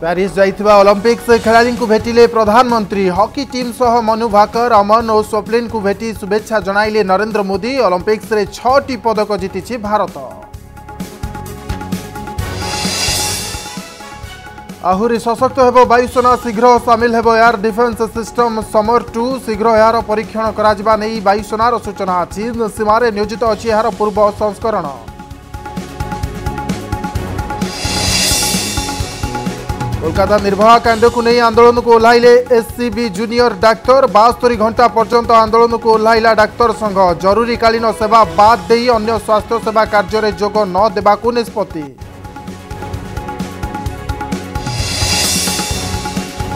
Paris ଯାଇଥିବା Olympics ଖେଳାଳିଙ୍କୁ ଭେଟିଲେ ପ୍ରଧାନମନ୍ତ୍ରୀ ହକି ଟିମ୍ ସହ ମନୁ ଭାକର ଅମନ ଓ ସ୍ୱପ୍ଲିନ୍ଙ୍କୁ ଭେଟି ଶୁଭେଚ୍ଛା ଜଣାଇଲେ ନରେନ୍ଦ୍ର ମୋଦି ଅଲମ୍ପିକ୍ସରେ ଛଅଟି ପଦକ ଜିତିଛି ଭାରତ ଆହୁରି ସଶକ୍ତ ହେବ ବାୟୁସେନା ଶୀଘ୍ର ସାମିଲ ହେବ air defence system Samar two ଶୀଘ୍ର ଏହାର ପରୀକ୍ଷଣ କରାଯିବା ନେଇ ବାୟୁସେନାର ସୂଚନା ଚୀନ୍ ସୀମାରେ ନିୟୋଜିତ ଅଛି ଏହାର ପୂର୍ବ ସଂସ୍କରଣ কলকাতা নির্ভয়া কাণ্ডকু নেই আন্দোলনকু ওহ্লাইলে এসসিবি জুনিয়র ডাক্তার বাস্তরি ঘণ্টা পর্যন্ত আন্দোলনকু ওহ্লাইলা ডাক্তার সংঘ জরুরীকালীন সেবা বাদ দিয়ে অন্য স্বাস্থ্য সেবা কার্যরে যোগ ন দেবাকু নিষ্পতি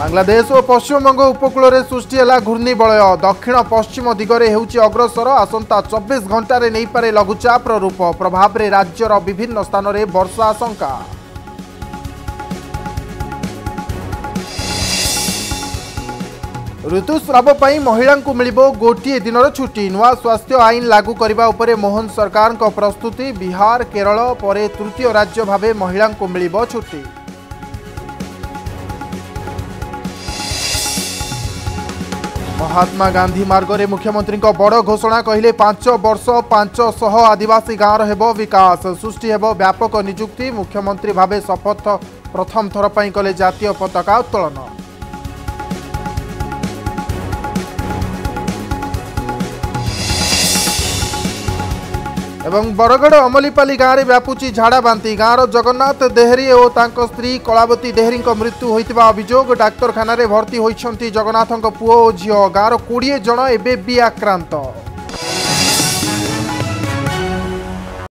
বাংলাদেশ ও পশ্চিমবঙ্গ উপকূলের সৃষ্টি হল ঘূর্ণিবলয় দক্ষিণ পশ্চিম দিগরে হেউচি অগ্রসর আসন্তা চব্বিশ ঘণ্টার নেইপারে লঘুচাপর রূপ প্রভাবে রাজ্যর বিভিন্ন স্থানের বর্ষা আশঙ্কা ঋতুস্রাব পাই মহিলাঙ্কু মিলিব গোটিয়ে দিনর ছুটি নূয়া স্বাস্থ্য আইন লাগু করিবা উপরে মোহন সরকারଙ୍କ প্রস্তুতি বিহার কেরল পরে তৃতীয় রাজ্য ভাবে মহিলাঙ্কু মিলিব ছুটি মহাত্মা গান্ধী মার্গরে মুখ্যমন্ত্রীଙ୍କ বড় ঘোষণা কহিলে পাঁচ বর্ষ পাঁচশহ আদিবাসী গাঁর ହେବ বিকাশ সৃষ্টি ହେବ ব্যাপক নিযুক্তি মুখ্যমন্ত্রী ভাবে শপথ প্রথম থর পাই কলে জাতীয় পতাকা উত্তোলন এবং বরগଡ଼ ଅମଲିପାଲି ଗାଁରେ ବ୍ୟାପୁଛି ଝାଡ଼ାବାନ୍ତି ଗାଁର ଜଗନ୍ନାଥ ଦେହରୀ ଓ ତାଙ୍କ ସ୍ତ୍ରୀ କଳାବତୀ ଦେହରୀଙ୍କ ମୃତ୍ୟୁ ହୋଇଥିବା ଅଭିଯୋଗ ଡାକ୍ତରଖାନାରେ ଭର୍ତ୍ତି ହୋଇଛନ୍ତି ଜଗନ୍ନାଥଙ୍କ ପୁଅ ଓ ଝିଅ ଗାଁର କୋଡ଼ିଏ ଜଣ ଏବେ ବି ଆକ୍ରାନ୍ତ